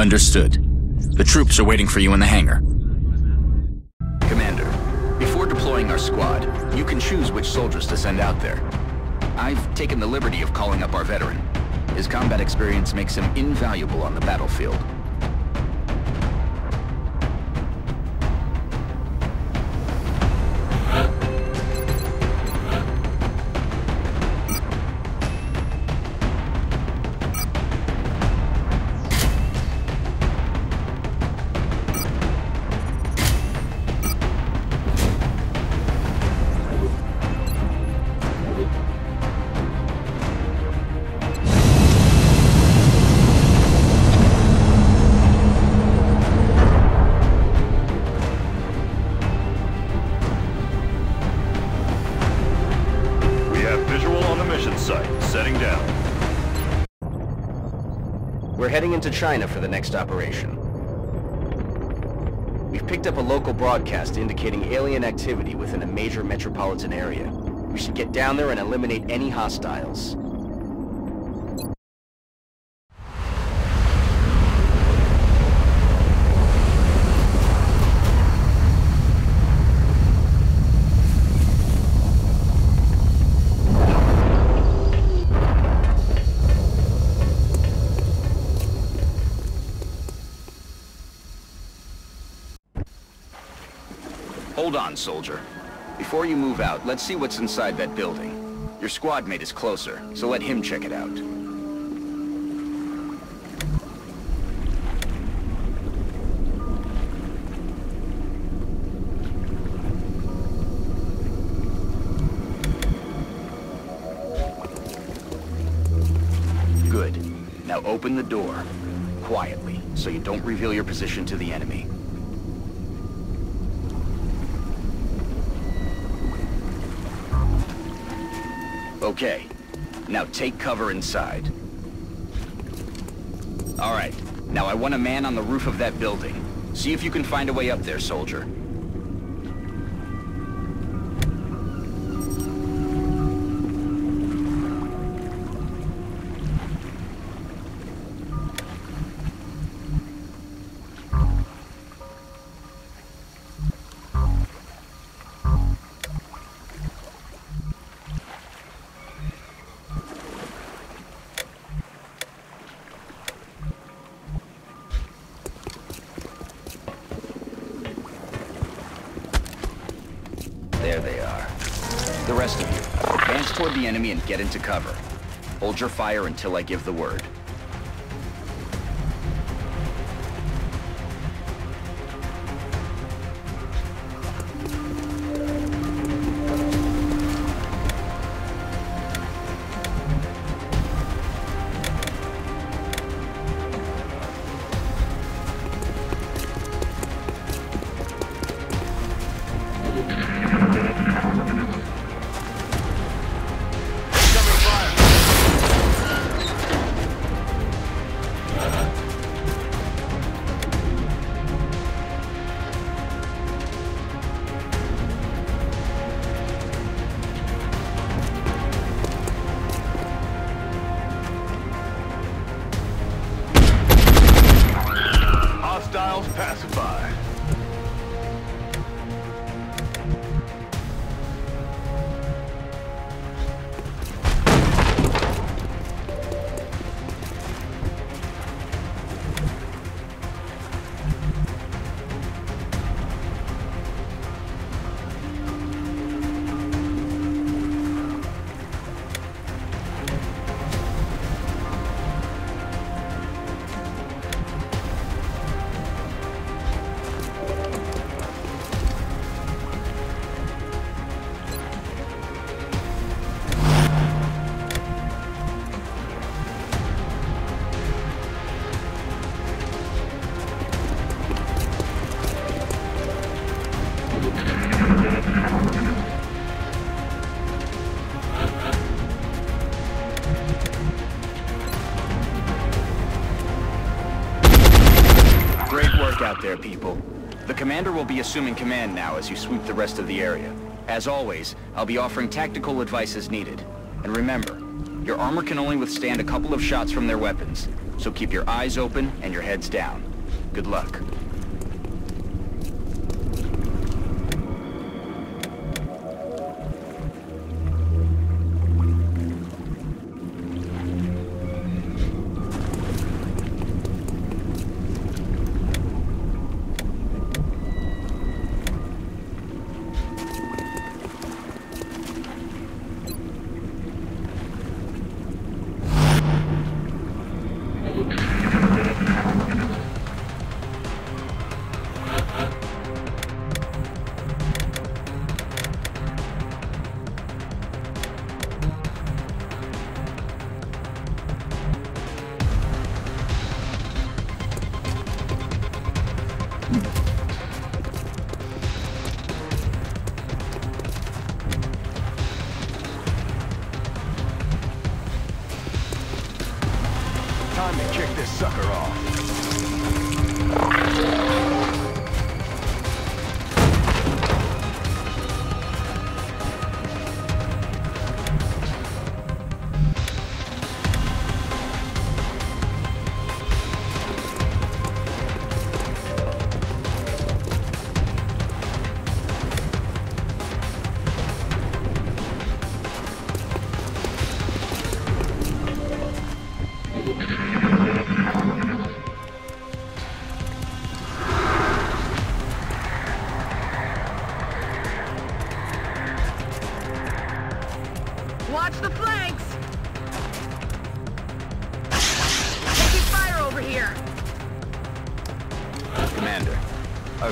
Understood. The troops are waiting for you in the hangar. Squad, you can choose which soldiers to send out there. I've taken the liberty of calling up our veteran. His combat experience makes him invaluable on the battlefield. Heading into China for the next operation. We've picked up a local broadcast indicating alien activity within a major metropolitan area. We should get down there and eliminate any hostiles. Hold on, soldier. Before you move out, let's see what's inside that building. Your squad mate is closer, so let him check it out. Good. Now open the door. Quietly, so you don't reveal your position to the enemy. Okay. Now take cover inside. All right. Now I want a man on the roof of that building. See if you can find a way up there, soldier. The enemy and get into cover. Hold your fire until I give the word. Out there, people. The commander will be assuming command now as you sweep the rest of the area. As always, I'll be offering tactical advice as needed. And remember, your armor can only withstand a couple of shots from their weapons, so keep your eyes open and your heads down. Good luck. Time to kick this sucker off.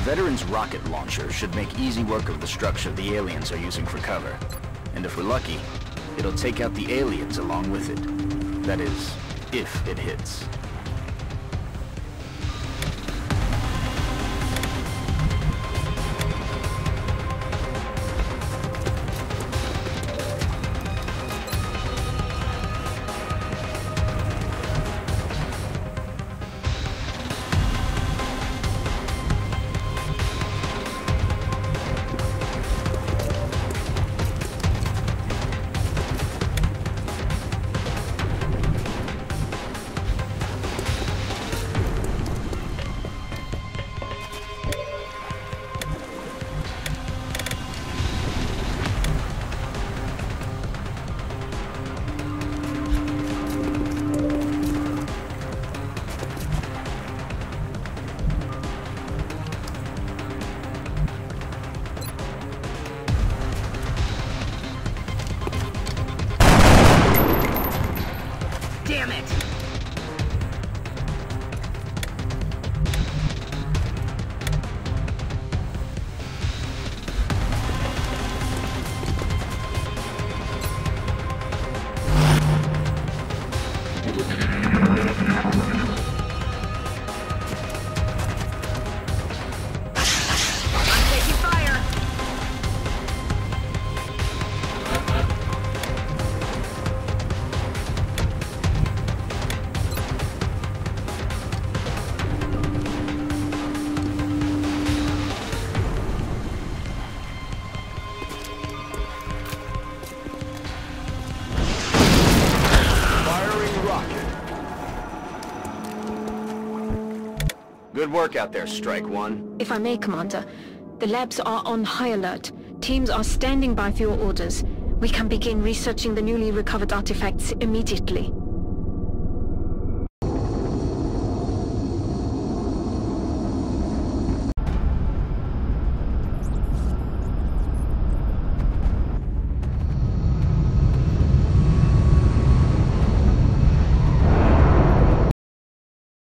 Veteran's rocket launcher should make easy work of the structure the aliens are using for cover. And if we're lucky, it'll take out the aliens along with it. That is, if it hits. Good work out there, Strike One. If I may, Commander, the labs are on high alert. Teams are standing by for your orders. We can begin researching the newly recovered artifacts immediately.